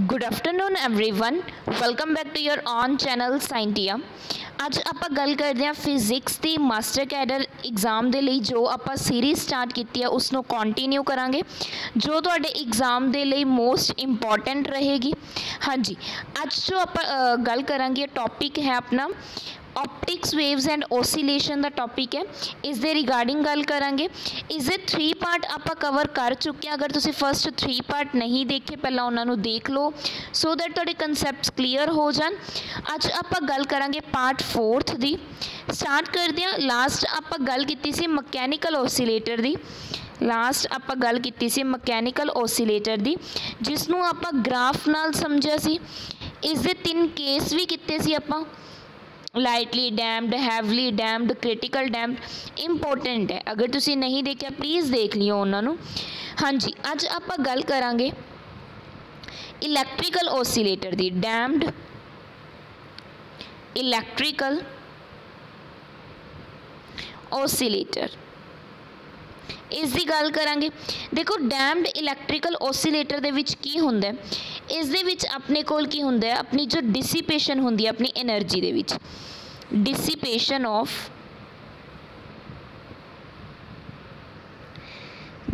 good afternoon everyone welcome back to your own channel Scientia ਅੱਜ ਆਪਾਂ ਗੱਲ ਕਰਦੇ ਹਾਂ ਫਿਜ਼ਿਕਸ ਦੀ ਮਾਸਟਰ ਕੈਡਰ ਐਗਜ਼ਾਮ ਦੇ ਲਈ ਜੋ ਆਪਾਂ ਸੀਰੀਜ਼ ਸਟਾਰਟ ਕੀਤੀ ਹੈ ਉਸ ਨੂੰ ਕੰਟੀਨਿਊ ਕਰਾਂਗੇ ਜੋ ਤੁਹਾਡੇ ਐਗਜ਼ਾਮ ਦੇ ਲਈ ਮੋਸਟ ਇੰਪੋਰਟੈਂਟ ਰਹੇਗੀ ਹਾਂਜੀ ਅੱਜ ਜੋ ਆਪਾਂ ਅ, ਗੱਲ ਕਰਾਂਗੇ ਟੌਪਿਕ ਹੈ ਆਪਣਾ ਆਪਟਿਕਸ ਵੇਵਸ ਐਂਡ ਓਸੀਲੇਸ਼ਨ ਦਾ ਟੌਪਿਕ ਹੈ। ਇਸ ਦੇ ਰਿਗਾਰਡਿੰਗ ਗੱਲ ਕਰਾਂਗੇ। ਇਸ ਦੇ 3 ਪਾਰਟ ਆਪਾਂ ਕਵਰ ਕਰ ਚੁੱਕੇ ਹਾਂ। ਅਗਰ ਤੁਸੀਂ ਫਸਟ 3 ਪਾਰਟ ਨਹੀਂ ਦੇਖੇ, ਪਹਿਲਾਂ ਉਹਨਾਂ ਨੂੰ ਦੇਖ ਲਓ। ਸੋ ਦੈਟ ਤੁਹਾਡੇ ਕਨਸੈਪਟਸ ਕਲੀਅਰ ਹੋ ਜਾਣ। ਅੱਜ ਆਪਾਂ ਗੱਲ ਕਰਾਂਗੇ ਪਾਰਟ 4th ਦੀ। ਸਟਾਰਟ ਕਰਦੇ ਹਾਂ। ਲਾਸਟ ਆਪਾਂ ਗੱਲ ਕੀਤੀ ਸੀ ਮਕੈਨੀਕਲ ਓਸੀਲੇਟਰ ਦੀ। ਲਾਸਟ ਆਪਾਂ ਗੱਲ ਕੀਤੀ ਸੀ ਮਕੈਨੀਕਲ ਓਸੀਲੇਟਰ ਦੀ। ਜਿਸ ਨੂੰ ਆਪਾਂ ਗ੍ਰਾਫ ਨਾਲ ਸਮਝਿਆ ਸੀ। ਇਸ ਦੇ ਤਿੰਨ ਕੇਸ ਵੀ ਕੀਤੇ ਸੀ ਆਪਾਂ। Lightly damped heavily damped critical damped important ਹੈ। ਅਗਰ ਤੁਸੀਂ ਨਹੀਂ ਦੇਖਿਆ ਪਲੀਜ਼ ਦੇਖ ਲਿਓ ਉਹਨਾਂ ਨੂੰ। ਹਾਂਜੀ, ਅੱਜ ਆਪਾਂ ਗੱਲ ਕਰਾਂਗੇ ਇਲੈਕਟ੍ਰੀਕਲ ਓਸੀਲੇਟਰ ਦੀ। ਡੈਮਡ ਇਲੈਕਟ੍ਰੀਕਲ ਓਸੀਲੇਟਰ ਇਸ ਦੀ ਗੱਲ ਕਰਾਂਗੇ। ਦੇਖੋ ਡੈਮਡ ਇਲੈਕਟ੍ਰੀਕਲ ਓਸੀਲੇਟਰ ਦੇ ਵਿੱਚ ਕੀ ਹੁੰਦਾ ਇਸ ਦੇ ਵਿੱਚ ਆਪਣੇ ਕੋਲ ਕੀ ਹੁੰਦਾ ਹੈ? ਆਪਣੀ ਜੋ ਡਿਸੀਪੇਸ਼ਨ ਹੁੰਦੀ ਹੈ, ਆਪਣੀ એનર્ਜੀ ਦੇ ਵਿੱਚ। Dissipation of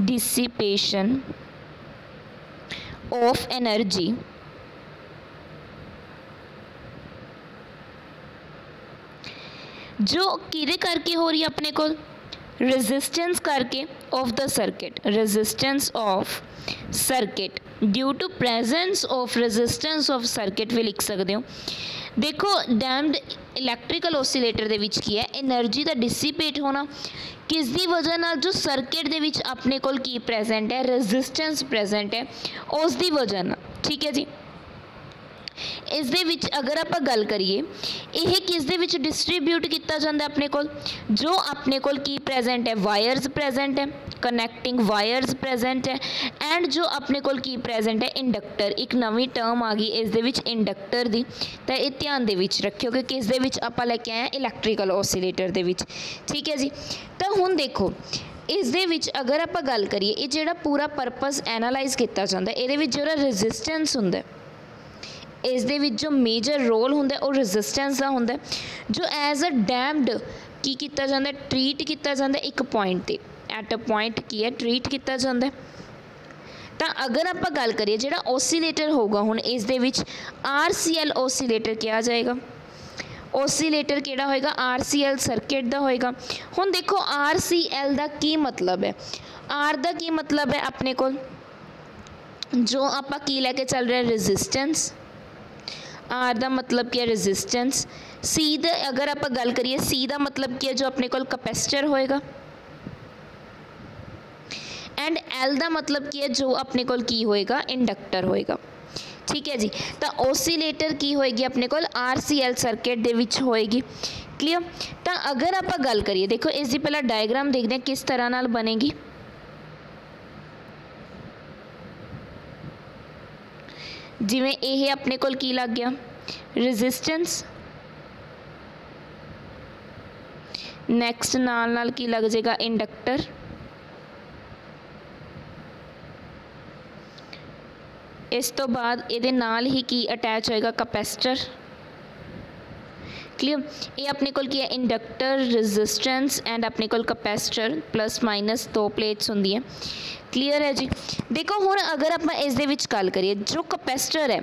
dissipation of energy ਜੋ ਕਿਹਦੇ ਕਰਕੇ ਹੋ ਰਹੀ ਆਪਣੇ ਕੋਲ? resistance ਕਰਕੇ of the circuit, resistance of circuit. Due to presence of resistance of circuit ਵੀ ਲਿਖ ਸਕਦੇ ਹੋ। ਦੇਖੋ ਡੈਮਡ ਇਲੈਕਟ੍ਰੀਕਲ ਓਸੀਲੇਟਰ ਦੇ ਵਿੱਚ ਕੀ ਹੈ? એનર્ਜੀ ਦਾ ਡਿਸਿਪੇਟ ਹੋਣਾ। ਕਿਸ ਦੀ ਵਜ੍ਹਾ ਨਾਲ? ਜੋ ਸਰਕਟ ਦੇ ਵਿੱਚ ਆਪਣੇ ਕੋਲ ਕੀ ਪ੍ਰੈਜ਼ੈਂਟ ਹੈ? ਰੈਜ਼ਿਸਟੈਂਸ ਪ੍ਰੈਜ਼ੈਂਟ ਹੈ। ਉਸ ਦੀ ਵਜ੍ਹਾ ਨਾਲ। ਠੀਕ ਹੈ ਜੀ? ਇਸ ਦੇ ਵਿੱਚ ਅਗਰ ਆਪਾਂ ਗੱਲ ਕਰੀਏ, ਇਹ ਕਿਸ ਦੇ ਵਿੱਚ ਡਿਸਟ੍ਰੀਬਿਊਟ ਕੀਤਾ ਜਾਂਦਾ ਆਪਣੇ ਕੋਲ? ਜੋ ਆਪਣੇ ਕੋਲ ਕੀ ਪ੍ਰੈਜ਼ੈਂਟ ਹੈ? ਵਾਇਰਸ ਪ੍ਰੈਜ਼ੈਂਟ ਹੈ ਕਨੈਕਟਿੰਗ ਵਾਇਰਸ ਪ੍ਰੈਜ਼ੈਂਟ ਹੈ ਐਂਡ ਜੋ ਆਪਣੇ ਕੋਲ ਕੀ ਪ੍ਰੈਜ਼ੈਂਟ ਹੈ? ਇੰਡਕਟਰ ਇੱਕ ਨਵੀਂ ਟਰਮ ਆ ਗਈ ਇਸ ਦੇ ਵਿੱਚ ਇੰਡਕਟਰ ਦੀ। ਤਾਂ ਇਹ ਧਿਆਨ ਦੇ ਵਿੱਚ ਰੱਖਿਓ ਕਿ ਕਿਸ ਦੇ ਵਿੱਚ ਆਪਾਂ ਲੈ ਕੇ ਆਏ ਇਲੈਕਟ੍ਰੀਕਲ ਓਸੀਲੇਟਰ ਦੇ ਵਿੱਚ। ਠੀਕ ਹੈ ਜੀ? ਤਾਂ ਹੁਣ ਦੇਖੋ, ਇਸ ਦੇ ਵਿੱਚ ਅਗਰ ਆਪਾਂ ਗੱਲ ਕਰੀਏ, ਇਹ ਜਿਹੜਾ ਪੂਰਾ ਪਰਪਸ ਐਨਾਲਾਈਜ਼ ਕੀਤਾ ਜਾਂਦਾ, ਇਹਦੇ ਵਿੱਚ ਜਿਹੜਾ ਰੈਜ਼ਿਸਟੈਂਸ ਹੁੰਦਾ ਇਸ ਦੇ ਵਿੱਚ ਜੋ ਮੇਜਰ ਰੋਲ ਹੁੰਦਾ ਉਹ ਰੈਜ਼ਿਸਟੈਂਸ ਦਾ ਹੁੰਦਾ ਜੋ ਐਜ਼ ਅ ਡੈਮਡ ਕੀ ਕੀਤਾ ਜਾਂਦਾ ਟਰੀਟ ਕੀਤਾ ਜਾਂਦਾ ਇੱਕ ਪੁਆਇੰਟ ਤੇ। ਐਟ ਅ ਪੁਆਇੰਟ ਕੀ ਹੈ ਟਰੀਟ ਕੀਤਾ ਜਾਂਦਾ ਤਾਂ ਅਗਰ ਆਪਾਂ ਗੱਲ ਕਰੀਏ ਜਿਹੜਾ ਓਸੀਲੇਟਰ ਹੋਊਗਾ ਹੁਣ, ਇਸ ਦੇ ਵਿੱਚ RCL ਓਸੀਲੇਟਰ ਕਿਹਾ ਜਾਏਗਾ। ਓਸੀਲੇਟਰ ਕਿਹੜਾ ਹੋਏਗਾ? RCL ਸਰਕਟ ਦਾ ਹੋਏਗਾ। ਹੁਣ ਦੇਖੋ RCL ਦਾ ਕੀ ਮਤਲਬ ਹੈ? R ਦਾ ਕੀ ਮਤਲਬ ਹੈ ਆਪਣੇ ਕੋਲ? ਜੋ ਆਪਾਂ ਕੀ ਲੈ ਕੇ ਚੱਲ ਰਹੇ ਰੈਜ਼ਿਸਟੈਂਸ ਆਰ ਦਾ ਮਤਲਬ ਕੀ ਹੈ ਰੈਜ਼ਿਸਟੈਂਸ ਸੀ ਦਾ ਅਗਰ ਆਪਾਂ ਗੱਲ ਕਰੀਏ ਸੀ ਦਾ ਮਤਲਬ ਕੀ ਹੈ ਜੋ ਆਪਣੇ ਕੋਲ ਕਪੈਸਿਟਰ ਹੋਏਗਾ ਐਂਡ ਐਲ ਦਾ ਮਤਲਬ ਕੀ ਹੈ ਜੋ ਆਪਣੇ ਕੋਲ ਕੀ ਹੋਏਗਾ ਇੰਡਕਟਰ ਹੋਏਗਾ ਠੀਕ ਹੈ ਜੀ ਤਾਂ ਓਸੀਲੇਟਰ ਕੀ ਹੋਏਗੀ ਆਪਣੇ ਕੋਲ ਆਰਸੀਐਲ ਸਰਕਟ ਦੇ ਵਿੱਚ ਹੋਏਗੀ ਕਲੀਅਰ ਤਾਂ ਅਗਰ ਆਪਾਂ ਗੱਲ ਕਰੀਏ ਦੇਖੋ ਇਸ ਦੀ ਪਹਿਲਾਂ ਡਾਇਗਰਾਮ ਦੇਖਦੇ ਹਾਂ ਕਿਸ ਤਰ੍ਹਾਂ ਨਾਲ ਬਣੇਗੀ ਜਿਵੇਂ ਇਹ ਆਪਣੇ ਕੋਲ ਕੀ ਲੱਗ ਗਿਆ? ਰੈਜ਼ਿਸਟੈਂਸ ਨੈਕਸਟ ਨਾਲ ਨਾਲ ਕੀ ਲੱਗ ਜਾਏਗਾ? ਇੰਡਕਟਰ ਇਸ ਤੋਂ ਬਾਅਦ ਇਹਦੇ ਨਾਲ ਹੀ ਕੀ ਅਟੈਚ ਹੋਏਗਾ? ਕਪੈਸਿਟਰ ਕਲੀਅਰ ਇਹ ਆਪਣੇ ਕੋਲ ਕੀ ਹੈ ਇੰਡਕਟਰ ਰੈਜ਼ਿਸਟੈਂਸ ਐਂਡ ਆਪਣੇ ਕੋਲ ਕਪੈਸਿਟਰ ਪਲੱਸ ਮਾਈਨਸ ਦੋ ਪਲੇਟਸ ਹੁੰਦੀਆਂ ਕਲੀਅਰ ਹੈ ਜੀ ਦੇਖੋ ਹੁਣ ਅਗਰ ਆਪਾਂ ਇਸ ਦੇ ਵਿੱਚ ਗੱਲ ਕਰੀਏ ਜੋ ਕਪੈਸਿਟਰ ਹੈ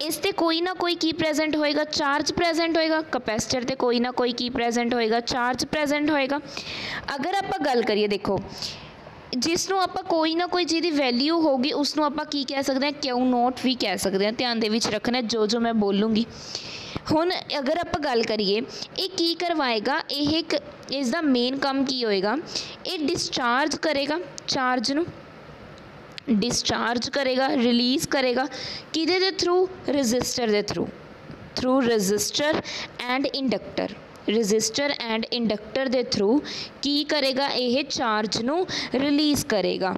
ਇਸ ਤੇ ਕੋਈ ਨਾ ਕੋਈ ਕੀ ਪ੍ਰੈਜ਼ੈਂਟ ਹੋਏਗਾ ਚਾਰਜ ਪ੍ਰੈਜ਼ੈਂਟ ਹੋਏਗਾ ਕਪੈਸਿਟਰ ਤੇ ਕੋਈ ਨਾ ਕੋਈ ਕੀ ਪ੍ਰੈਜ਼ੈਂਟ ਹੋਏਗਾ ਚਾਰਜ ਪ੍ਰੈਜ਼ੈਂਟ ਹੋਏਗਾ ਅਗਰ ਆਪਾਂ ਗੱਲ ਕਰੀਏ ਦੇਖੋ ਜਿਸ ਨੂੰ ਆਪਾਂ ਕੋਈ ਨਾ ਕੋਈ ਜਿਹਦੀ ਵੈਲਿਊ ਹੋਗੀ ਉਸ ਨੂੰ ਆਪਾਂ ਕੀ ਕਹਿ ਸਕਦੇ ਹਾਂ? ਕਿਉਂ ਨੋਟ ਵੀ ਕਹਿ ਸਕਦੇ ਹਾਂ? ਧਿਆਨ ਦੇ ਵਿੱਚ ਰੱਖਣਾ, ਜੋ ਜੋ ਮੈਂ ਬੋਲੂੰਗੀ। ਹੁਣ ਅਗਰ ਆਪਾਂ ਗੱਲ ਕਰੀਏ, ਇਹ ਕੀ ਕਰਵਾਏਗਾ? ਇਹ ਇੱਕ ਇਸ ਦਾ ਮੇਨ ਕੰਮ ਕੀ ਹੋਏਗਾ? ਇਹ ਡਿਸਚਾਰਜ ਕਰੇਗਾ ਚਾਰਜ ਨੂੰ। ਡਿਸਚਾਰਜ ਕਰੇਗਾ ਰਿਲੀਜ਼ ਕਰੇਗਾ, ਕਿਹਦੇ ਦੇ ਥਰੂ ਰੈਜ਼ਿਸਟਰ ਦੇ through through resistor and inductor resistor and inductor ਦੇ ਥਰੂ ਕੀ ਕਰੇਗਾ, ਇਹ ਚਾਰਜ ਨੂੰ ਰਿਲੀਜ਼ ਕਰੇਗਾ।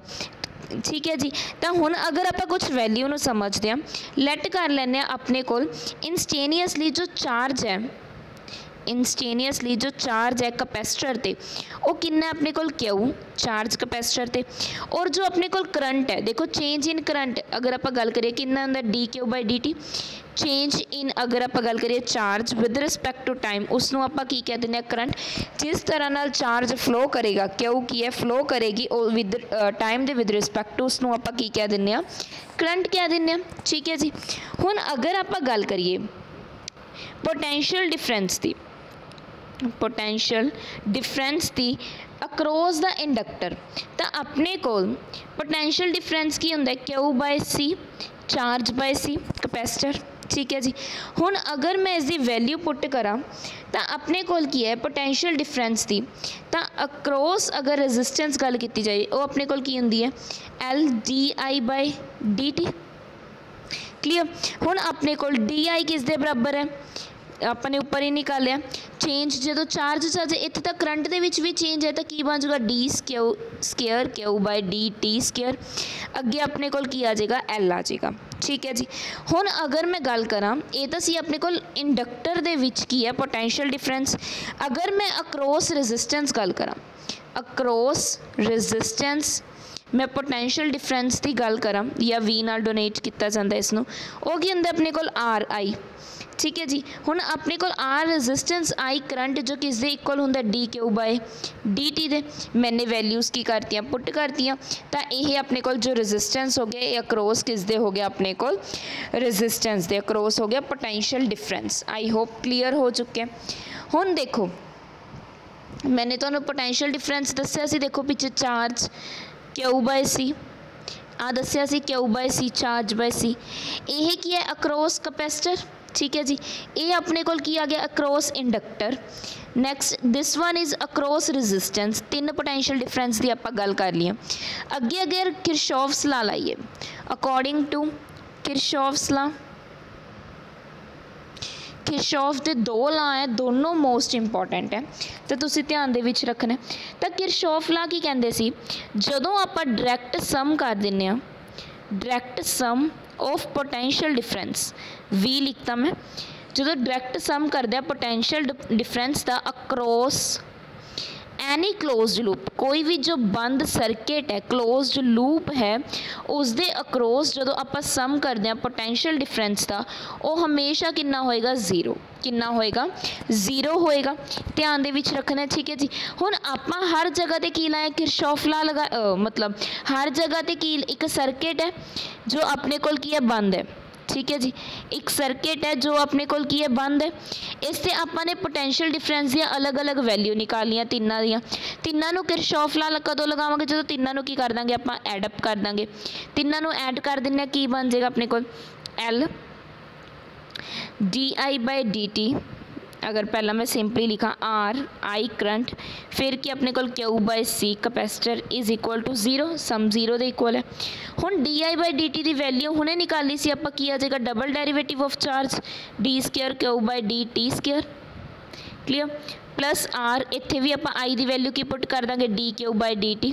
ਠੀਕ ਹੈ ਜੀ? ਤਾਂ ਹੁਣ ਅਗਰ ਆਪਾਂ ਕੁਝ ਵੈਲਿਊ ਨੂੰ ਸਮਝਦੇ ਹਾਂ ਲੈਟ ਕਰ ਲੈਂਦੇ ਹਾਂ ਆਪਣੇ ਕੋਲ। ਇਨਸਟੇਨੀਅਸਲੀ ਜੋ ਚਾਰਜ ਹੈ ਇੰਸਟੇਨੀਅਸਲੀ ਜੋ ਚਾਰਜ ਹੈ ਕਪੈਸਿਟਰ ਤੇ, ਉਹ ਕਿੰਨਾ ਆਪਣੇ ਕੋਲ ਕਿਊ ਚਾਰਜ ਕਪੈਸਿਟਰ ਤੇ। ਔਰ ਜੋ ਆਪਣੇ ਕੋਲ ਕਰੰਟ ਹੈ, ਦੇਖੋ ਚੇਂਜ ਇਨ ਕਰੰਟ, ਅਗਰ ਆਪਾਂ ਗੱਲ ਕਰੀਏ ਕਿੰਨਾ ਹੁੰਦਾ d q by d t change in ਅਗਰ ਆਪਾਂ ਗੱਲ ਕਰੀਏ charge with respect to time ਉਸ ਨੂੰ ਆਪਾਂ ਕੀ ਕਹਿ ਦਿੰਦੇ ਆ ਕਰੰਟ? ਜਿਸ ਤਰ੍ਹਾਂ ਨਾਲ ਚਾਰਜ ਫਲੋ ਕਰੇਗਾ, ਕਿਉਂ ਕੀ ਹੈ? ਫਲੋ ਕਰੇਗੀ ਉਹ ਵਿਦ ਟਾਈਮ ਦੇ ਵਿਦ ਰਿਸਪੈਕਟ ਟੂ ਉਸ ਨੂੰ ਆਪਾਂ ਕੀ ਕਹਿ ਦਿੰਦੇ ਆ ਕਰੰਟ ਕਹਿ ਦਿੰਦੇ ਆ ਠੀਕ ਹੈ ਜੀ। ਹੁਣ ਅਗਰ ਆਪਾਂ ਗੱਲ ਕਰੀਏ ਪੋਟੈਂਸ਼ੀਅਲ ਡਿਫਰੈਂਸ ਦੀ ਪੋਟੈਂਸ਼ੀਅਲ ਡਿਫਰੈਂਸ ਦੀ ਅਕਰੋਸ ਦਾ ਇੰਡਕਟਰ ਤਾਂ ਆਪਣੇ ਕੋਲ ਪੋਟੈਂਸ਼ੀਅਲ ਡਿਫਰੈਂਸ ਕੀ ਹੁੰਦਾ ਹੈ? ਕਿਊ ਬਾਈ ਸੀ ਚਾਰਜ ਬਾਈ ਸੀ ਕਪੈਸਿਟਰ ਠੀਕ ਹੈ ਜੀ। ਹੁਣ ਅਗਰ ਮੈਂ ਇਸ ਦੀ ਵੈਲਿਊ ਪੁੱਟ ਕਰਾਂ, ਤਾਂ ਆਪਣੇ ਕੋਲ ਕੀ ਹੈ? ਪੋਟੈਂਸ਼ੀਅਲ ਡਿਫਰੈਂਸ ਦੀ। ਤਾਂ ਅਕਰੋਸ ਅਗਰ ਰੈਜ਼ਿਸਟੈਂਸ ਗੱਲ ਕੀਤੀ ਜਾਏ, ਉਹ ਆਪਣੇ ਕੋਲ ਕੀ ਹੁੰਦੀ ਹੈ? L d i by d t clear ਹੁਣ ਆਪਣੇ ਕੋਲ ਡੀ ਆਈ ਕਿਸ ਦੇ ਬਰਾਬਰ ਹੈ? ਆਪਾਂ ਨੇ ਉੱਪਰ ਹੀ ਨਿਕਾਲਿਆ ਚੇਂਜ ਜਦੋਂ ਚਾਰਜ ਚਾਰਜ ਇੱਥੇ ਤਾਂ ਕਰੰਟ ਦੇ ਵਿੱਚ ਵੀ ਚੇਂਜ ਹੈ, ਤਾਂ ਕੀ ਬਣ ਜਾਊਗਾ? D square square q by d t square ਅੱਗੇ ਆਪਣੇ ਕੋਲ ਕੀ ਆ ਜਾਏਗਾ? ਐਲ ਆ ਜਾਏਗਾ। ਠੀਕ ਹੈ ਜੀ। ਹੁਣ ਅਗਰ ਮੈਂ ਗੱਲ ਕਰਾਂ, ਇਹ ਤਾਂ ਸੀ ਆਪਣੇ ਕੋਲ ਇੰਡਕਟਰ ਦੇ ਵਿੱਚ ਕੀ ਹੈ? ਪੋਟੈਂਸ਼ੀਅਲ ਡਿਫਰੈਂਸ ਅਗਰ ਮੈਂ ਅਕਰੋਸ ਰੈਜ਼ਿਸਟੈਂਸ ਗੱਲ ਕਰਾਂ ਅਕਰੋਸ ਰੈਜ਼ਿਸਟੈਂਸ ਮੈਂ ਪੋਟੈਂਸ਼ੀਅਲ ਡਿਫਰੈਂਸ ਦੀ ਗੱਲ ਕਰਾਂ, ਜਾਂ ਵੀ ਨਾਲ ਡੋਨੇਟ ਕੀਤਾ ਜਾਂਦਾ ਇਸ ਨੂੰ ਉਹ ਕੀ ਹੁੰਦਾ? ਆਪਣੇ ਕੋਲ ਆਰ ਆਈ ਠੀਕ ਹੈ ਜੀ। ਹੁਣ ਆਪਣੇ ਕੋਲ ਆਰ ਰੈਜ਼ਿਸਟੈਂਸ ਆਈ ਕਰੰਟ ਜੋ ਕਿਸ ਦੇ ਇਕੁਅਲ ਹੁੰਦਾ d q by d t ਦੇ। ਮੈਨੇ ਵੈਲਿਊਜ਼ ਕੀ ਕਰਤੀਆਂ? ਪੁੱਟ ਕਰਤੀਆਂ। ਤਾਂ ਇਹ ਆਪਣੇ ਕੋਲ ਜੋ ਰੈਜ਼ਿਸਟੈਂਸ ਹੋ ਗਿਆ, ਇਹ ਅਕਰੋਸ ਕਿਸ ਦੇ ਹੋ ਗਿਆ? ਆਪਣੇ ਕੋਲ ਰੈਜ਼ਿਸਟੈਂਸ ਦੇ ਅਕਰੋਸ ਹੋ ਗਿਆ potential difference I hope clear ਹੋ ਚੁੱਕਿਆ। ਹੁਣ ਦੇਖੋ, ਮੈਨੇ ਤੁਹਾਨੂੰ ਪੋਟੈਂਸ਼ੀਅਲ ਡਿਫਰੈਂਸ ਦੱਸਿਆ ਸੀ। ਦੇਖੋ ਪਿੱਛੇ ਚਾਰਜ ਕਿਊ ਬਾਈ ਸੀ ਆ ਦੱਸਿਆ ਸੀ ਕਿਊ ਬਾਈ ਸੀ ਚਾਰਜ ਬਾਈ ਸੀ ਇਹ ਕੀ ਹੈ? ਅਕਰੋਸ ਕਪੈਸਿਟਰ ਠੀਕ ਹੈ ਜੀ। ਇਹ ਆਪਣੇ ਕੋਲ ਕੀ ਆ ਗਿਆ? Across inductor next this one is across resistance ਤਿੰਨ ਪੋਟੈਂਸ਼ੀਅਲ ਡਿਫਰੈਂਸ ਦੀ ਆਪਾਂ ਗੱਲ ਕਰ ਲਈ ਅੱਗੇ ਅਗਰ ਕਿਰਸ਼ੋਫਸ ਲਾ ਲਾਈਏ। ਅਕੋਰਡਿੰਗ ਟੂ ਕਿਰਸ਼ੋਫਸ ਲਾ। ਕਿਰਸ਼ੋਫ ਦੇ ਦੋ ਲਾ ਹੈ, ਦੋਨੋਂ ਮੋਸਟ ਇੰਪੋਰਟੈਂਟ ਹੈ। ਤੇ ਤੁਸੀਂ ਧਿਆਨ ਦੇ ਵਿੱਚ ਰੱਖਣਾ ਤਾਂ ਕਿਰਸ਼ੋਫ ਲਾ ਕੀ ਕਹਿੰਦੇ ਸੀ? ਜਦੋਂ ਆਪਾਂ ਡਾਇਰੈਕਟ ਸਮ ਕਰ ਦਿੰਨੇ ਆ direct sum of potential difference ਵੀ ਲਿਖਤਾ ਮੈਂ। ਜਦੋਂ ਡਾਇਰੈਕਟ ਸਮ ਕਰਦੇ ਆ ਪੋਟੈਂਸ਼ੀਅਲ ਡਿਫਰੈਂਸ ਦਾ ਅਕਰੋਸ ਐਨੀ ਕਲੋਜ਼ਡ ਲੂਪ ਕੋਈ ਵੀ ਜੋ ਬੰਦ ਸਰਕਟ ਹੈ ਕਲੋਜ਼ਡ ਲੂਪ ਹੈ ਉਸ ਦੇ ਅਕਰੋਸ ਜਦੋਂ ਆਪਾਂ ਸਮ ਕਰਦੇ ਹਾਂ ਪੋਟੈਂਸ਼ੀਅਲ ਡਿਫਰੈਂਸ ਦਾ, ਉਹ ਹਮੇਸ਼ਾ ਕਿੰਨਾ ਹੋਏਗਾ? ਜ਼ੀਰੋ ਕਿੰਨਾ ਹੋਏਗਾ? ਜ਼ੀਰੋ ਹੋਏਗਾ। ਧਿਆਨ ਦੇ ਵਿੱਚ ਰੱਖਣਾ ਠੀਕ ਹੈ ਜੀ। ਹੁਣ ਆਪਾਂ ਹਰ ਜਗ੍ਹਾ ਤੇ ਕੀ ਲਾਇਆ? ਕਿਰਸ਼ੋਫ ਲਾ ਲਗਾ ਮਤਲਬ ਹਰ ਜਗ੍ਹਾ ਤੇ ਕੀ ਇੱਕ ਸਰਕਟ ਹੈ, ਜੋ ਆਪਣੇ ਕੋਲ ਕੀ ਹੈ? ਬੰਦ ਹੈ। ਠੀਕ ਹੈ ਜੀ। ਇੱਕ ਸਰਕਟ ਹੈ ਜੋ ਆਪਣੇ ਕੋਲ ਕੀ ਹੈ? ਬੰਦ ਹੈ। ਇਸ ਤੇ ਆਪਾਂ ਨੇ ਪੋਟੈਂਸ਼ੀਅਲ ਡਿਫਰੈਂਸ ਦੀਆਂ ਅਲੱਗ-ਅਲੱਗ ਵੈਲਿਊ ਨਿਕਾਲੀਆਂ ਤਿੰਨਾਂ ਦੀਆਂ। ਤਿੰਨਾਂ ਨੂੰ ਕਿਰਸ਼ੋਫ ਲਾ ਕਦੋਂ ਲਗਾਵਾਂਗੇ? ਜਦੋਂ ਤਿੰਨਾਂ ਨੂੰ ਕੀ ਕਰ ਦਾਂਗੇ? ਆਪਾਂ ਐਡ ਅਪ ਕਰ ਦਾਂਗੇ। ਤਿੰਨਾਂ ਨੂੰ ਐਡ ਕਰ ਦਿੰਨੇ ਆ ਕੀ ਬਣ ਜਾਏਗਾ ਆਪਣੇ ਕੋਲ? L di by dt ਅਗਰ ਪਹਿਲਾਂ ਮੈਂ ਸਿੰਪਲੀ ਲਿਖਾਂ R, I ਕਰੰਟ ਫਿਰ ਕੀ ਆਪਣੇ ਕੋਲ Q by C capacitor is equal to 0 sum 0 ਦੇ ਇਕੁਅਲ ਹੈ ਹੁਣ di by dt ਦੀ ਵੈਲਿਊ ਹੁਣੇ ਨਿਕਾਲੀ ਸੀ ਆਪਾਂ ਕੀ ਆ ਜਾਏਗਾ double derivative of charge d square Q by dt square clear plus R ਇੱਥੇ ਵੀ ਆਪਾਂ I ਦੀ ਵੈਲਿਊ ਕੀ ਪੁੱਟ ਕਰ ਦਾਂਗੇ dq by dt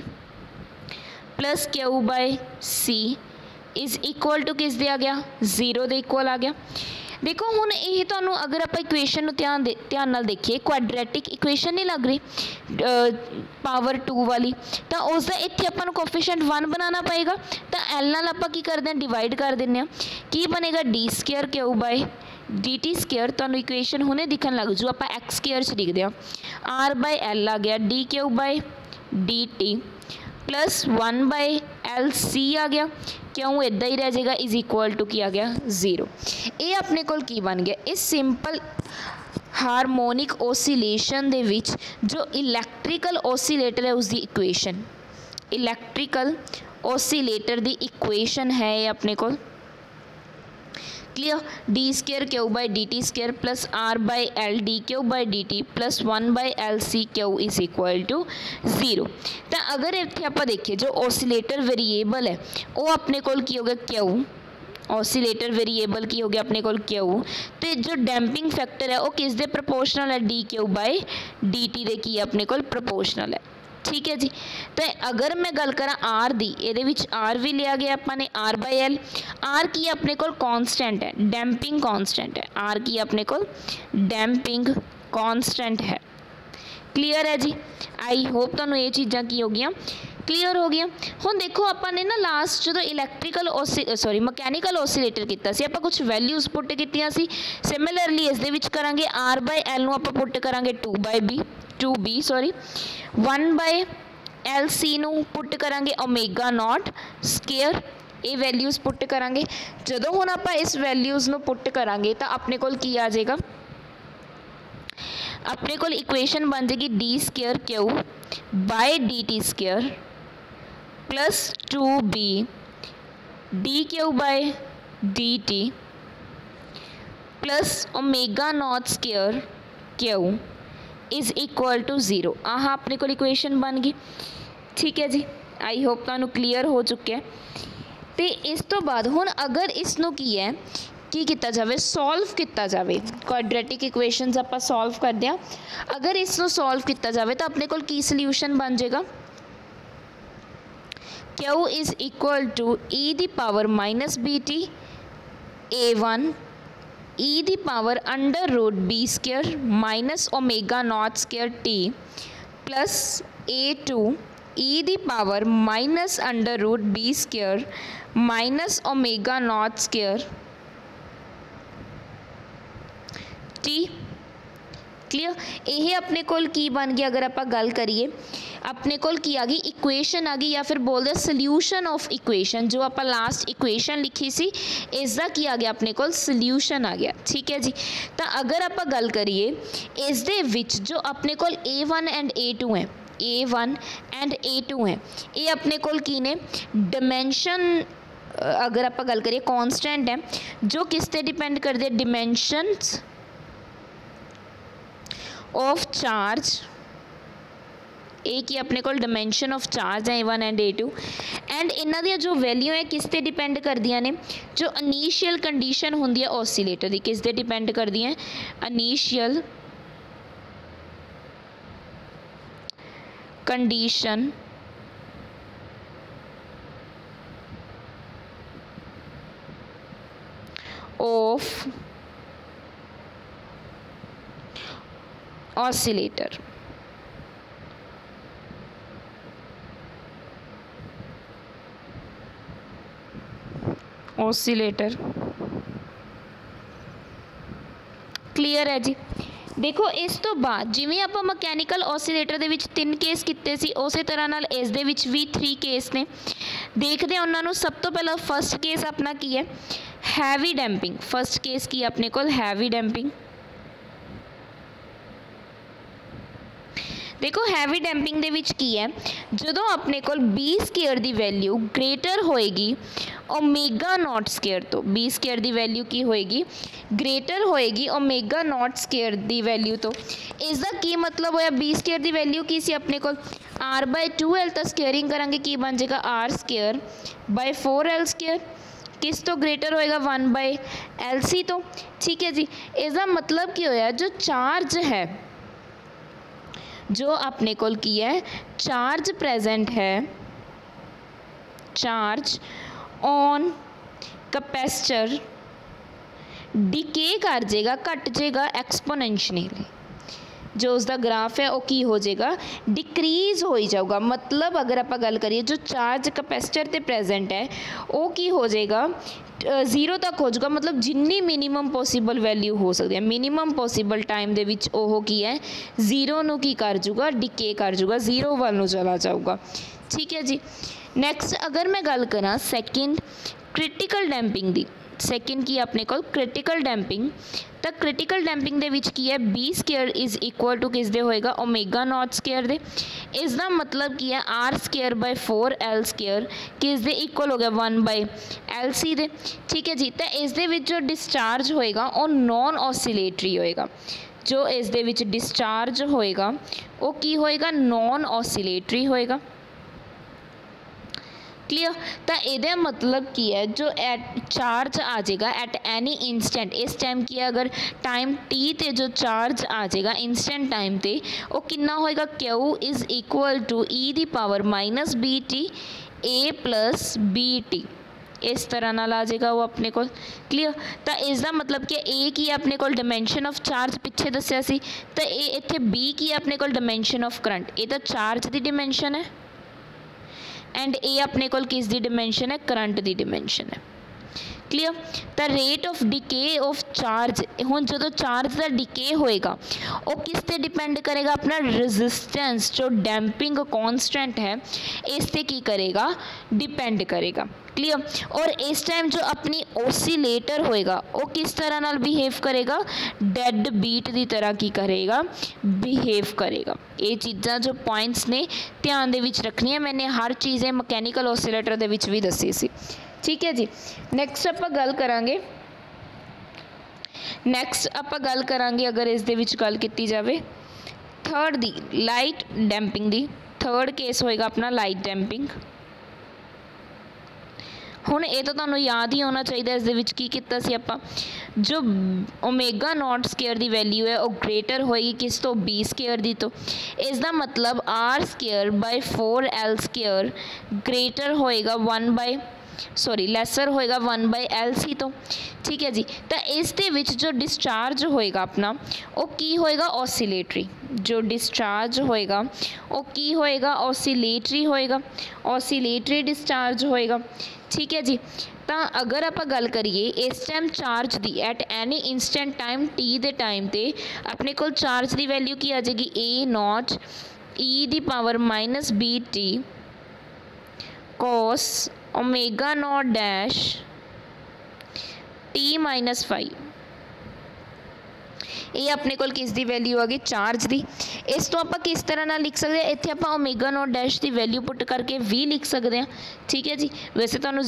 plus Q by C is equal to ਕਿਸ ਦੇ ਆ ਗਿਆ 0 ਦੇ ਇਕੁਅਲ ਆ ਗਿਆ ਦੇਖੋ, ਹੁਣ ਇਹ ਤੁਹਾਨੂੰ ਅਗਰ ਆਪਾਂ ਇਕੁਏਸ਼ਨ ਨੂੰ ਧਿਆਨ ਦੇ, ਧਿਆਨ ਨਾਲ ਦੇਖੀਏ ਕੁਆਡਰੈਟਿਕ ਇਕੁਏਸ਼ਨ ਨਹੀਂ ਲੱਗ ਰਹੀ ਪਾਵਰ 2 ਵਾਲੀ, ਤਾਂ ਉਸ ਦਾ ਇੱਥੇ ਆਪਾਂ ਨੂੰ ਕੋਫੀਸ਼ੀਐਂਟ 1 ਬਣਾਉਣਾ ਪਏਗਾ। ਤਾਂ L ਨਾਲ ਆਪਾਂ ਕੀ ਕਰਦੇ ਹਾਂ? ਡਿਵਾਈਡ ਕਰ ਦਿੰਨੇ ਆ ਕੀ ਬਣੇਗਾ? d square q by dt square ਤੁਹਾਨੂੰ ਇਕੁਏਸ਼ਨ ਹੁਣੇ ਦਿਖਣ ਲੱਗ ਜੂ। ਆਪਾਂ x ਸਕੁਅਰ ਚ ਲਿਖਦੇ ਆ r ਬਾਈ l ਆ ਗਿਆ। d ਕਿਊ ਬਾਈ dt ਪਲੱਸ 1 ਬਾਈ ਐਲ ਸੀ ਆ ਗਿਆ। ਕਿਉਂ ਇਦਾਂ ਹੀ ਰਹਿ ਜਾਏਗਾ? ਇਜ਼ ਇਕੁਅਲ ਟੂ ਕੀ ਆ ਗਿਆ? 0 ਇਹ ਆਪਣੇ ਕੋਲ ਕੀ ਬਣ ਗਿਆ? ਇਹ ਸਿੰਪਲ ਹਾਰਮੋਨਿਕ ਓਸੀਲੇਸ਼ਨ ਦੇ ਵਿੱਚ ਜੋ ਇਲੈਕਟ੍ਰੀਕਲ ਓਸੀਲੇਟਰ ਹੈ ਉਸ ਦੀ ਇਕੁਏਸ਼ਨ ਇਲੈਕਟ੍ਰੀਕਲ ਓਸੀਲੇਟਰ ਦੀ ਇਕੁਏਸ਼ਨ ਹੈ ਇਹ ਆਪਣੇ ਕੋਲ। Clear d square q by dt square plus r by l dq by dt plus 1 by l c q is equal to 0 ਤਾਂ ਅਗਰ ਇੱਥੇ ਆਪਾਂ ਦੇਖੀਏ ਜੋ ਓਸੀਲੇਟਰ ਵੇਰੀਏਬਲ ਹੈ ਉਹ ਆਪਣੇ ਕੋਲ ਕੀ ਹੋਗਾ q ਓਸੀਲੇਟਰ ਵੇਰੀਏਬਲ ਕੀ ਹੋ ਗਿਆ ਆਪਣੇ ਕੋਲ q ਤੇ ਜੋ ਡੈਂਪਿੰਗ ਫੈਕਟਰ ਹੈ ਉਹ ਕਿਸ ਦੇ ਪ੍ਰੋਪੋਰਸ਼ਨਲ ਹੈ dq by dt ਦੇ ਕੀ ਆਪਣੇ ਕੋਲ ਪ੍ਰੋਪੋਰਸ਼ਨਲ ਹੈ ਠੀਕ ਹੈ ਜੀ। ਤੇ ਅਗਰ ਮੈਂ ਗੱਲ ਕਰਾਂ r ਦੀ, ਇਹਦੇ ਵਿੱਚ r ਵੀ ਲਿਆ ਗਿਆ ਆਪਾਂ ਨੇ, r l r ਕੀ ਆਪਣੇ ਕੋਲ? ਕਨਸਟੈਂਟ ਹੈ ਡੈਂਪਿੰਗ ਕਨਸਟੈਂਟ ਹੈ। R ਕੀ ਆਪਣੇ ਕੋਲ? ਡੈਂਪਿੰਗ ਕਾਂਸਟੈਂਟ ਹੈ। ਕਲੀਅਰ ਹੈ ਜੀ? ਆਈ ਹੋਪ ਤੁਹਾਨੂੰ ਇਹ ਚੀਜ਼ਾਂ ਕੀ ਹੋ ਗਈਆਂ? ਕਲੀਅਰ ਹੋ ਗਿਆ ਹੁਣ ਦੇਖੋ, ਆਪਾਂ ਨੇ ਨਾ ਲਾਸਟ ਜਦੋਂ ਇਲੈਕਟ੍ਰੀਕਲ ਸੌਰੀ ਮਕੈਨੀਕਲ ਓਸੀਲੇਟਰ ਕੀਤਾ ਸੀ, ਆਪਾਂ ਕੁਝ ਵੈਲਿਊਜ਼ ਪੁੱਟ ਕੀਤੀਆਂ ਸੀ। ਸਿਮਿਲਰਲੀ ਇਸ ਦੇ ਵਿੱਚ ਕਰਾਂਗੇ r l ਨੂੰ ਆਪਾਂ ਪੁੱਟ ਕਰਾਂਗੇ 2/b 2b ਸੌਰੀ 1 LC ਨੂੰ ਪੁੱਟ ਕਰਾਂਗੇ ਓਮੇਗਾ ਨਾਟ ਸਕੁਅਰ ਇਹ ਵੈਲਿਊਜ਼ ਪੁੱਟ ਕਰਾਂਗੇ। ਜਦੋਂ ਹੁਣ ਆਪਾਂ ਇਸ ਵੈਲਿਊਜ਼ ਨੂੰ ਪੁੱਟ ਕਰਾਂਗੇ, ਤਾਂ ਆਪਣੇ ਕੋਲ ਕੀ ਆ ਜਾਏਗਾ? ਆਪਣੇ ਕੋਲ ਇਕੁਏਸ਼ਨ ਬਣ ਜਾਏਗੀ d square q by dt square plus 2b dq by dt plus omega naught square q is equal to 0 ਆਹ ਆਪਣੇ ਕੋਲ ਇਕੁਏਸ਼ਨ ਬਣ ਗਈ ਠੀਕ ਹੈ ਜੀ ਆਈ ਹੋਪ ਤੁਹਾਨੂੰ ਕਲੀਅਰ ਹੋ ਚੁੱਕਿਆ ਤੇ ਇਸ ਤੋਂ ਬਾਅਦ ਹੁਣ ਅਗਰ ਇਸ ਨੂੰ ਕੀ ਹੈ ਕੀ ਕੀਤਾ ਜਾਵੇ ਸੋਲਵ ਕੀਤਾ ਜਾਵੇ ਕੁਆਡਰੈਟਿਕ ਇਕੁਏਸ਼ਨਸ ਆਪਾਂ ਸੋਲਵ ਕਰਦੇ ਆ ਅਗਰ ਇਸ ਨੂੰ ਸੋਲਵ ਕੀਤਾ ਜਾਵੇ ਤਾਂ ਆਪਣੇ ਕੋਲ ਕੀ ਸੋਲੂਸ਼ਨ ਬਣ ਜਾਏਗਾ q is equal to e the power minus bt a1 e the power under root b square minus omega nought square t plus a2 e the power minus under root b square minus omega nought square t clear ਇਹ ਆਪਣੇ ਕੋਲ ਕੀ ਬਣ ਗਿਆ ਅਗਰ ਆਪਾਂ ਗੱਲ ਕਰੀਏ ਆਪਣੇ ਕੋਲ ਕੀ ਆ ਗਈ ਇਕੁਏਸ਼ਨ ਆ ਗਈ ਜਾਂ ਫਿਰ ਬੋਲਦੇ ਸੋਲੂਸ਼ਨ ਆਫ ਇਕੁਏਸ਼ਨ ਜੋ ਆਪਾਂ ਲਾਸਟ ਇਕੁਏਸ਼ਨ ਲਿਖੀ ਸੀ ਇਸ ਦਾ ਕੀ ਆ ਗਿਆ ਆਪਣੇ ਕੋਲ ਸੋਲੂਸ਼ਨ ਆ ਗਿਆ ਠੀਕ ਹੈ ਜੀ ਤਾਂ ਅਗਰ ਆਪਾਂ ਗੱਲ ਕਰੀਏ ਇਸ ਦੇ ਵਿੱਚ ਜੋ ਆਪਣੇ ਕੋਲ a1 ਐਂਡ a2 ਹੈ a1 ਐਂਡ a2 ਹੈ ਇਹ ਆਪਣੇ ਕੋਲ ਕੀ ਨੇ ਡਿਮੈਂਸ਼ਨ ਅਗਰ ਆਪਾਂ ਗੱਲ ਕਰੀਏ ਕਨਸਟੈਂਟ ਹੈ ਜੋ ਕਿਸ ਤੇ ਡਿਪੈਂਡ ਕਰਦੇ ਡਿਮੈਂਸ਼ਨਸ ਆਫ ਚਾਰਜ ਇਹ ਕੀ ਆਪਣੇ ਕੋਲ ਡਾਈਮੈਂਸ਼ਨ ਆਫ ਚਾਰਜ ਹੈ A1 ਐਂਡ A2 ਐਂਡ ਇਹਨਾਂ ਦੀਆਂ ਜੋ ਵੈਲਿਊ ਹੈ ਕਿਸ ਤੇ ਡਿਪੈਂਡ ਕਰਦੀਆਂ ਨੇ ਜੋ ਇਨੀਸ਼ੀਅਲ ਕੰਡੀਸ਼ਨ ਹੁੰਦੀ ਹੈ ਓਸੀਲੇਟਰ ਦੀ ਕਿਸ ਤੇ ਡਿਪੈਂਡ ਕਰਦੀਆਂ initial condition of oscillator. Oscillator. Clear ਹੈ ਜੀ। ਦੇਖੋ, ਇਸ ਤੋਂ ਬਾਅਦ ਜਿਵੇਂ ਆਪਾਂ ਮਕੈਨੀਕਲ ਓਸੀਲੇਟਰ ਦੇ ਵਿੱਚ ਤਿੰਨ ਕੇਸ ਕੀਤੇ ਸੀ, ਉਸੇ ਤਰ੍ਹਾਂ ਨਾਲ ਇਸ ਦੇ ਵਿੱਚ ਵੀ 3 ਕੇਸ ਨੇ। ਦੇਖਦੇ ਹਾਂ ਉਹਨਾਂ ਨੂੰ ਸਭ ਤੋਂ ਪਹਿਲਾਂ ਫਰਸਟ ਕੇਸ ਆਪਣਾ ਕੀ ਹੈ? ਹੈਵੀ ਡੈਂਪਿੰਗ ਫਰਸਟ ਕੇਸ ਕੀ ਆਪਣੇ ਕੋਲ? ਹੈਵੀ ਡੈਂਪਿੰਗ ਦੇਖੋ ਹੈਵੀ ਡੈਂਪਿੰਗ ਦੇ ਵਿੱਚ ਕੀ ਹੈ ਜਦੋਂ ਆਪਣੇ ਕੋਲ b ਸਕੁਅਰ ਦੀ ਵੈਲਿਊ ਗ੍ਰੇਟਰ ਹੋਏਗੀ ਓਮੇਗਾ ਨਾਟ ਸਕੁਅਰ ਤੋਂ b ਸਕੁਅਰ ਦੀ ਵੈਲਿਊ ਕੀ ਹੋਏਗੀ ਗ੍ਰੇਟਰ ਹੋਏਗੀ ਓਮੇਗਾ ਨਾਟ ਸਕੁਅਰ ਦੀ ਵੈਲਿਊ ਤੋਂ ਇਸ ਦਾ ਕੀ ਮਤਲਬ ਹੋਇਆ b ਸਕੁਅਰ ਦੀ ਵੈਲਿਊ ਕੀ ਸੀ ਆਪਣੇ ਕੋਲ r 2l ਤਾਂ ਸਕੁਅਰਿੰਗ ਕਰਾਂਗੇ ਕੀ ਬਣ ਜਾਏਗਾ r ਸਕੁਅਰ 4l ਸਕੁਅਰ ਕਿਸ ਤੋਂ ਗ੍ਰੇਟਰ ਹੋਏਗਾ 1 ਬਾਈ LC ਤੋਂ ਠੀਕ ਹੈ ਜੀ ਇਸ ਦਾ ਮਤਲਬ ਕੀ ਹੋਇਆ ਜੋ ਚਾਰਜ ਹੈ ਜੋ ਆਪਣੇ ਕੋਲ ਕੀ ਹੈ ਚਾਰਜ ਪ੍ਰੈਜ਼ੈਂਟ ਹੈ ਚਾਰਜ ਔਨ ਕਪੈਸਿਟਰ ਡਿਕੇ ਕਰ ਜਾਏਗਾ ਘਟ ਜਾਏਗਾ ਐਕਸਪੋਨੈਂਸ਼ੀਅਲੀ ਜੋ ਉਸ ਦਾ ਗ੍ਰਾਫ ਹੈ, ਉਹ ਕੀ ਹੋ ਜਾਏਗਾ? ਡਿਕਰੀਜ਼ ਹੋਈ ਜਾਊਗਾ। ਮਤਲਬ ਅਗਰ ਆਪਾਂ ਗੱਲ ਕਰੀਏ, ਜੋ ਚਾਰਜ ਕਪੈਸਿਟਰ ਤੇ ਪ੍ਰੈਜ਼ੈਂਟ ਹੈ, ਉਹ ਕੀ ਹੋ ਜਾਏਗਾ? ਜ਼ੀਰੋ ਤੱਕ ਹੋ ਜਾਊਗਾ। ਮਤਲਬ ਜਿੰਨੀ ਮਿਨੀਮਮ ਪੋਸੀਬਲ ਵੈਲਿਊ ਹੋ ਸਕਦੀ ਹੈ। ਮਿਨੀਮਮ ਪੋਸੀਬਲ ਟਾਈਮ ਦੇ ਵਿੱਚ ਉਹ ਕੀ ਹੈ? ਜ਼ੀਰੋ ਨੂੰ ਕੀ ਕਰ ਜੂਗਾ ਡਿਕੇ ਕਰ ਜੂਗਾ ਜ਼ੀਰੋ ਵੱਲ ਨੂੰ ਚਲਾ ਜਾਊਗਾ। ਠੀਕ ਹੈ ਜੀ। ਨੈਕਸਟ ਅਗਰ ਮੈਂ ਗੱਲ ਕਰਾਂ ਸੈਕਿੰਡ ਕ੍ਰਿਟੀਕਲ ਡੈਂਪਿੰਗ ਦੀ ਸੈਕਿੰਡ ਕੀ ਆਪਣੇ ਕੋਲ ਕ੍ਰਿਟੀਕਲ ਡੈਂਪਿੰਗ ਤਾਂ ਕ੍ਰਿਟੀਕਲ ਡੈਂਪਿੰਗ ਦੇ ਵਿੱਚ ਕੀ ਹੈ? B square is equal to ਕਿਸ ਦੇ ਹੋਏਗਾ? ਓਮੇਗਾ ਨਾਟ ਸਕੁਅਰ ਦੇ। ਇਸ ਦਾ ਮਤਲਬ ਕੀ ਹੈ? R ਸਕੁਅਰ 4 l ਸਕੁਅਰ ਕਿਸ ਦੇ ਇਕੁਅਲ ਹੋ ਗਿਆ? 1 lc ਦੇ। ਠੀਕ ਹੈ ਜੀ? ਤਾਂ ਇਸ ਦੇ ਵਿੱਚ ਜੋ ਡਿਸਚਾਰਜ ਹੋਏਗਾ, ਉਹ ਨਾਨ ਓਸੀਲੇਟਰੀ ਹੋਏਗਾ। ਜੋ ਇਸ ਦੇ ਵਿੱਚ ਡਿਸਚਾਰਜ ਹੋਏਗਾ, ਉਹ ਕੀ ਹੋਏਗਾ? ਨਾਨ ਓਸੀਲੇਟਰੀ ਹੋਏਗਾ। ਕਲੀਅਰ ਤਾਂ ਇਹਦਾ ਮਤਲਬ ਕੀ ਹੈ? ਜੋ ਐਟ ਚਾਰਜ ਆ ਜਾਏਗਾ ਐਟ ਐਨੀ ਇਨਸਟੈਂਟ ਇਸ ਟਾਈਮ ਕੀ ਹੈ ਅਗਰ ਟਾਈਮ t ਤੇ ਜੋ ਚਾਰਜ ਆ ਜਾਏਗਾ ਇਨਸਟੈਂਟ ਟਾਈਮ ਤੇ, ਉਹ ਕਿੰਨਾ ਹੋਏਗਾ? q is equal to e the power minus bt a plus bt ਇਸ ਤਰ੍ਹਾਂ ਨਾਲ ਆ ਜਾਏਗਾ ਉਹ ਆਪਣੇ ਕੋਲ। ਕਲੀਅਰ ਤਾਂ ਇਸ ਦਾ ਮਤਲਬ ਕਿ A ਕੀ ਹੈ ਆਪਣੇ ਕੋਲ? ਡਾਈਮੈਂਸ਼ਨ ਆਫ ਚਾਰਜ ਪਿੱਛੇ ਦੱਸਿਆ ਸੀ। ਤਾਂ ਇਹ ਇੱਥੇ B ਕੀ ਹੈ ਆਪਣੇ ਕੋਲ? ਡਾਈਮੈਂਸ਼ਨ ਆਫ ਕਰੰਟ ਇਹ ਤਾਂ ਚਾਰਜ ਦੀ ਡਾਈਮੈਂਸ਼ਨ ਹੈ। ਐਂਡ ਇਹ ਆਪਣੇ ਕੋਲ ਕਿਸ ਦੀ ਡਾਈਮੈਂਸ਼ਨ ਹੈ? ਕਰੰਟ ਦੀ ਡਾਈਮੈਂਸ਼ਨ ਹੈ। ਕਲੀਅਰ ਤਾਂ rate of decay of charge ਹੁਣ ਜਦੋਂ ਚਾਰਜ ਦਾ ਡਿਕੇ ਹੋਏਗਾ, ਉਹ ਕਿਸ ਤੇ ਡਿਪੈਂਡ ਕਰੇਗਾ? ਆਪਣਾ ਰੈਜ਼ਿਸਟੈਂਸ ਜੋ ਡੈਂਪਿੰਗ ਕਨਸਟੈਂਟ ਹੈ, ਇਸ ਤੇ ਕੀ ਕਰੇਗਾ? ਡਿਪੈਂਡ ਕਰੇਗਾ। ਕਲੀਅਰ ਔਰ ਇਸ ਟਾਈਮ ਜੋ ਆਪਣੀ ਓਸੀਲੇਟਰ ਹੋਏਗਾ, ਉਹ ਕਿਸ ਤਰ੍ਹਾਂ ਨਾਲ ਬਿਹੇਵ ਕਰੇਗਾ? ਡੈਡ ਬੀਟ ਦੀ ਤਰ੍ਹਾਂ ਕੀ ਕਰੇਗਾ? ਬਿਹੇਵ ਕਰੇਗਾ। ਇਹ ਚੀਜ਼ਾਂ ਜੋ ਪੁਆਇੰਟਸ ਨੇ, ਧਿਆਨ ਦੇ ਵਿੱਚ ਰੱਖਣੀਆਂ। ਮੈਨੇ ਹਰ ਚੀਜ਼ ਇਹ ਮਕੈਨੀਕਲ ਓਸੀਲੇਟਰ ਦੇ ਵਿੱਚ ਵੀ ਦੱਸੀ ਸੀ। ਠੀਕ ਹੈ ਜੀ। ਨੈਕਸਟ ਆਪਾਂ ਗੱਲ ਕਰਾਂਗੇ। ਨੈਕਸਟ ਆਪਾਂ ਗੱਲ ਕਰਾਂਗੇ ਅਗਰ ਇਸ ਦੇ ਵਿੱਚ ਗੱਲ ਕੀਤੀ ਜਾਵੇ। ਥਰਡ ਦੀ ਲਾਈਟ ਡੈਂਪਿੰਗ ਦੀ। ਥਰਡ ਕੇਸ ਹੋਏਗਾ ਆਪਣਾ ਲਾਈਟ ਡੈਂਪਿੰਗ ਹੁਣ ਇਹ ਤਾਂ ਤੁਹਾਨੂੰ ਯਾਦ ਹੀ ਹੋਣਾ ਚਾਹੀਦਾ ਇਸ ਦੇ ਵਿੱਚ ਕੀ ਕੀਤਾ ਸੀ ਆਪਾਂ। ਜੋ ਓਮੇਗਾ ਨਾਟ ਸਕੁਅਰ ਦੀ ਵੈਲਿਊ ਹੈ, ਉਹ ਗ੍ਰੇਟਰ ਹੋਏਗੀ ਕਿਸ ਤੋਂ? B ਸਕੁਅਰ ਦੀ ਤੋਂ। ਇਸ ਦਾ ਮਤਲਬ r square 4l square greater ਹੋਏਗਾ 1 ਸੌਰੀ ਲੈਸਰ ਹੋਏਗਾ 1 ਐਲ ਸੀ ਤੋਂ। ਠੀਕ ਹੈ ਜੀ? ਤਾਂ ਇਸ ਦੇ ਵਿੱਚ ਜੋ ਡਿਸਚਾਰਜ ਹੋਏਗਾ ਆਪਣਾ, ਉਹ ਕੀ ਹੋਏਗਾ? ਓਸੀਲੇਟਰੀ ਜੋ ਡਿਸਚਾਰਜ ਹੋਏਗਾ, ਉਹ ਕੀ ਹੋਏਗਾ? ਓਸੀਲੇਟਰੀ ਹੋਏਗਾ। ਓਸੀਲੇਟਰੀ ਡਿਸਚਾਰਜ ਹੋਏਗਾ। ਠੀਕ ਹੈ ਜੀ? ਤਾਂ ਅਗਰ ਆਪਾਂ ਗੱਲ ਕਰੀਏ, ਇਸ time charge the at any instant time t ਦੇ ਟਾਈਮ ਤੇ ਆਪਣੇ ਕੋਲ ਚਾਰਜ ਦੀ ਵੈਲਿਊ ਕੀ ਆ ਜਾਏਗੀ? A naught e the power minus B T cos omega naught dash t minus 5 ਇਹ ਆਪਣੇ ਕੋਲ ਕਿਸ ਦੀ ਵੈਲਿਊ ਆ ਗਈ? ਚਾਰਜ ਦੀ। ਇਸ ਤੋਂ ਆਪਾਂ ਕਿਸ ਤਰ੍ਹਾਂ ਨਾਲ ਲਿਖ ਸਕਦੇ ਹਾਂ ਇੱਥੇ ਆਪਾਂ ਓਮੇਗਾ ਨੋਟ ਡੈਸ਼ ਦੀ ਵੈਲਿਊ ਪੁੱਟ ਕਰਕੇ ਵੀ ਲਿਖ ਸਕਦੇ ਹਾਂ ਠੀਕ ਹੈ ਜੀ? ਵੈਸੇ ਤੁਹਾਨੂੰ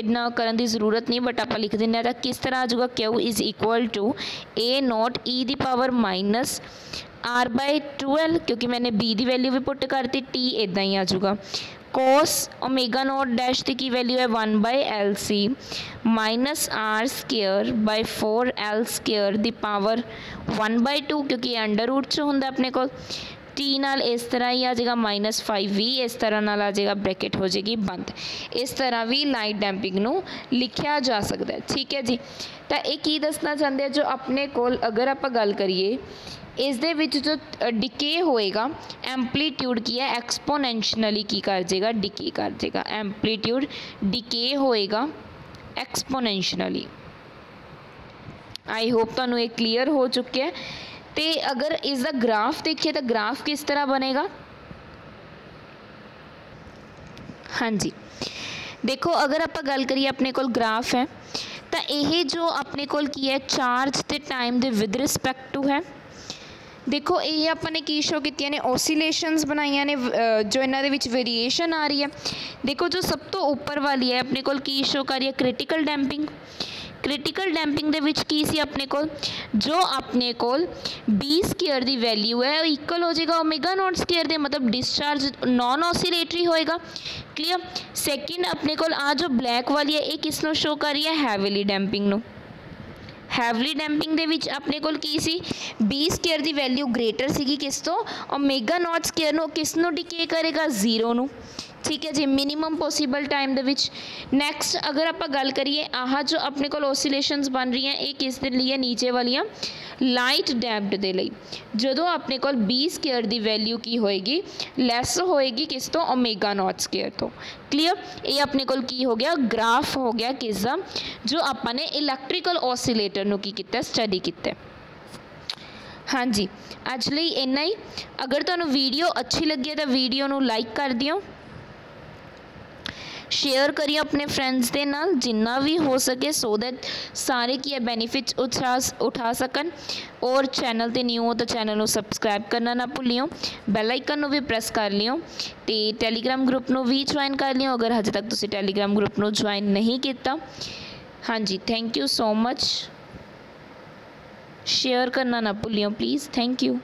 ਇੰਨਾ ਕਰਨ ਦੀ ਜ਼ਰੂਰਤ ਨਹੀਂ ਬਟ ਆਪਾਂ ਲਿਖ ਦਿੰਦੇ ਹਾਂ ਤਾਂ ਕਿਸ ਤਰ੍ਹਾਂ ਆ ਜਾਊਗਾ? q is equal to a naught e the power minus r by 2l ਕਿਉਂਕਿ ਮੈਨੇ b ਦੀ ਵੈਲਿਊ ਵੀ ਪੁੱਟ ਕਰਤੀ, t ਇਦਾਂ ਹੀ ਆ ਜਾਊਗਾ। Cos omega naught dash ਦੀ ਕੀ ਵੈਲਿਊ ਹੈ 1 by LC minus r square by 4l square ਦੀ ਪਾਵਰ 1 by 2 ਕਿਉਂਕਿ ਇਹ ਅੰਡਰ ਰੂਟ 'ਚ ਹੁੰਦਾ ਆਪਣੇ ਕੋਲ t ਨਾਲ ਇਸ ਤਰ੍ਹਾਂ ਹੀ ਆ ਜਾਏਗਾ ਮਾਈਨਸ 5 ਵੀ ਇਸ ਤਰ੍ਹਾਂ ਨਾਲ ਆ ਜਾਏਗਾ ਬ੍ਰੈਕਟ ਹੋ ਜਾਏਗੀ ਬੰਦ ਇਸ ਤਰ੍ਹਾਂ ਵੀ ਲਾਈਟ ਡੈਂਪਿੰਗ ਨੂੰ ਲਿਖਿਆ ਜਾ ਸਕਦਾ ਹੈ ਠੀਕ ਹੈ ਜੀ ਤਾਂ ਇਹ ਕੀ ਦੱਸਣਾ ਚਾਹੁੰਦੇ ਆ? ਜੋ ਆਪਣੇ ਕੋਲ ਅਗਰ ਆਪਾਂ ਗੱਲ ਕਰੀਏ, ਇਸ ਦੇ ਵਿੱਚ ਜੋ ਡਿਕੇ ਹੋਏਗਾ ਐਂਪਲੀਟਿਊਡ ਕੀ ਹੈ? ਐਕਸਪੋਨੈਂਸ਼ਨਲੀ ਕੀ ਕਰ ਜਾਏਗਾ? ਡਿਕੇ ਕਰ ਜਾਏਗਾ। ਐਂਪਲੀਟਿਊਡ ਡਿਕੇ ਹੋਏਗਾ ਐਕਸਪੋਨੈਂਸ਼ਨਲੀ ਆਈ ਹੋਪ ਤੁਹਾਨੂੰ ਇਹ ਕਲੀਅਰ ਹੋ ਚੁੱਕਿਆ ਹੈ। ਤੇ ਅਗਰ ਇਸ ਦਾ ਗ੍ਰਾਫ ਦੇਖੀਏ, ਤਾਂ ਗ੍ਰਾਫ ਕਿਸ ਤਰ੍ਹਾਂ ਬਣੇਗਾ? ਹਾਂਜੀ। ਦੇਖੋ, ਅਗਰ ਆਪਾਂ ਗੱਲ ਕਰੀਏ, ਆਪਣੇ ਕੋਲ ਗ੍ਰਾਫ ਹੈ ਤਾਂ ਇਹ ਜੋ ਆਪਣੇ ਕੋਲ ਕੀ ਹੈ ਚਾਰਜ ਤੇ ਟਾਈਮ ਦੇ ਵਿਦ ਰਿਸਪੈਕਟ ਟੂ ਹੈ। ਦੇਖੋ, ਇਹ ਆਪਾਂ ਨੇ ਕੀ ਸ਼ੋ ਕੀਤੀਆਂ ਨੇ? ਓਸੀਲੇਸ਼ਨਸ ਬਣਾਈਆਂ ਨੇ ਜੋ ਇਹਨਾਂ ਦੇ ਵਿੱਚ ਵੇਰੀਏਸ਼ਨ ਆ ਰਹੀ ਹੈ। ਦੇਖੋ, ਜੋ ਸਭ ਤੋਂ ਉੱਪਰ ਵਾਲੀ ਹੈ, ਆਪਣੇ ਕੋਲ ਕੀ ਸ਼ੋ ਕਰ ਰਹੀ ਹੈ? ਕ੍ਰਿਟੀਕਲ ਡੈਂਪਿੰਗ ਕ੍ਰਿਟੀਕਲ ਡੈਂਪਿੰਗ ਦੇ ਵਿੱਚ ਕੀ ਸੀ ਆਪਣੇ ਕੋਲ? ਜੋ ਆਪਣੇ ਕੋਲ b ਸਕੁਅਰ ਦੀ ਵੈਲਿਊ ਹੈ, ਉਹ ਇਕੁਅਲ ਹੋ ਜਾਏਗਾ ਓਮੇਗਾ ਨੋਟ ਸਕੁਅਰ ਦੇ, ਮਤਲਬ ਡਿਸਚਾਰਜ ਨਾਨ ਓਸੀਲੇਟਰੀ ਹੋਏਗਾ। ਕਲੀਅਰ ਸੈਕਿੰਡ ਆਪਣੇ ਕੋਲ ਆ ਜੋ ਬਲੈਕ ਵਾਲੀ ਹੈ, ਇਹ ਕਿਸ ਨੂੰ ਸ਼ੋ ਕਰ ਰਹੀ ਹੈ? ਹੈਵੀਲੀ ਡੈਂਪਿੰਗ ਨੂੰ। ਹੈਵਲੀ ਡੈਂਪਿੰਗ ਦੇ ਵਿੱਚ ਆਪਣੇ ਕੋਲ ਕੀ ਸੀ? B ਸਕੁਅਰ ਦੀ ਵੈਲਿਊ ਗ੍ਰੇਟਰ ਸੀਗੀ ਕਿਸ ਤੋਂ? ਓਮੇਗਾ ਨੋਟ ਸਕੁਅਰ ਨੂੰ ਕਿਸ ਨੂੰ ਡਿਕੇ ਕਰੇਗਾ? 0 ਨੂੰ। ਠੀਕ ਹੈ ਜੀ ਮਿਨੀਮਮ ਪੋਸੀਬਲ ਟਾਈਮ ਦੇ ਵਿੱਚ। ਨੈਕਸਟ ਅਗਰ ਆਪਾਂ ਗੱਲ ਕਰੀਏ, ਆਹ ਜੋ ਆਪਣੇ ਕੋਲ ਓਸੀਲੇਸ਼ਨਸ ਬਣ ਰਹੀਆਂ, ਇਹ ਕਿਸ ਦੇ ਲਈ ਹੈ? ਨੀਚੇ ਵਾਲੀਆਂ ਲਾਈਟ ਡੈਂਪਡ ਦੇ ਲਈ। ਜਦੋਂ ਆਪਣੇ ਕੋਲ b ਸਕੁਅਰ ਦੀ ਵੈਲਿਊ ਕੀ ਹੋਏਗੀ? ਲੈਸ ਹੋਏਗੀ ਕਿਸ ਤੋਂ? ਓਮੇਗਾ ਨਾਟ ਸਕੁਅਰ ਤੋਂ। ਕਲੀਅਰ ਇਹ ਆਪਣੇ ਕੋਲ ਕੀ ਹੋ ਗਿਆ? ਗ੍ਰਾਫ ਹੋ ਗਿਆ ਕਿਸ ਦਾ? ਜੋ ਆਪਾਂ ਨੇ ਇਲੈਕਟ੍ਰੀਕਲ ਓਸੀਲੇਟਰ ਨੂੰ ਕੀ ਕੀਤਾ? ਸਟੱਡੀ ਕੀਤਾ। ਹਾਂਜੀ, ਅੱਜ ਲਈ ਇੰਨਾ ਹੀ। ਅਗਰ ਤੁਹਾਨੂੰ ਵੀਡੀਓ ਅੱਛੀ ਲੱਗੀ ਹੈ ਤਾਂ ਵੀਡੀਓ ਨੂੰ ਲਾਈਕ ਕਰ ਦਿਓ। ਸ਼ੇਅਰ ਕਰਿਓ ਆਪਣੇ ਫਰੈਂਡਸ ਦੇ ਨਾਲ, ਜਿੰਨਾ ਵੀ ਹੋ ਸਕੇ ਸੋ ਦੈਟ ਸਾਰੇ ਕੀ ਹੈ ਬੈਨੀਫਿਟਸ ਉਠਾ ਉਠਾ ਸਕਣ। ਔਰ ਚੈਨਲ ਤੇ ਨਿਊ ਹੋ ਤਾਂ ਚੈਨਲ ਨੂੰ ਸਬਸਕ੍ਰਾਈਬ ਕਰਨਾ ਨਾ ਭੁੱਲਿਓ। ਬੈਲ ਆਈਕਨ ਨੂੰ ਵੀ ਪ੍ਰੈਸ ਕਰ ਲਿਓ। ਤੇ ਟੈਲੀਗ੍ਰਾਮ ਗਰੁੱਪ ਨੂੰ ਵੀ ਜੁਆਇਨ ਕਰ ਲਿਓ, ਅਗਰ ਹਜੇ ਤੱਕ ਤੁਸੀਂ ਟੈਲੀਗ੍ਰਾਮ ਗਰੁੱਪ ਨੂੰ ਜੁਆਇਨ ਨਹੀਂ ਕੀਤਾ। ਹਾਂਜੀ thank you so much share ਕਰਨਾ ਨਾ ਭੁੱਲਿਓ ਪਲੀਜ਼ ਥੈਂਕ ਯੂ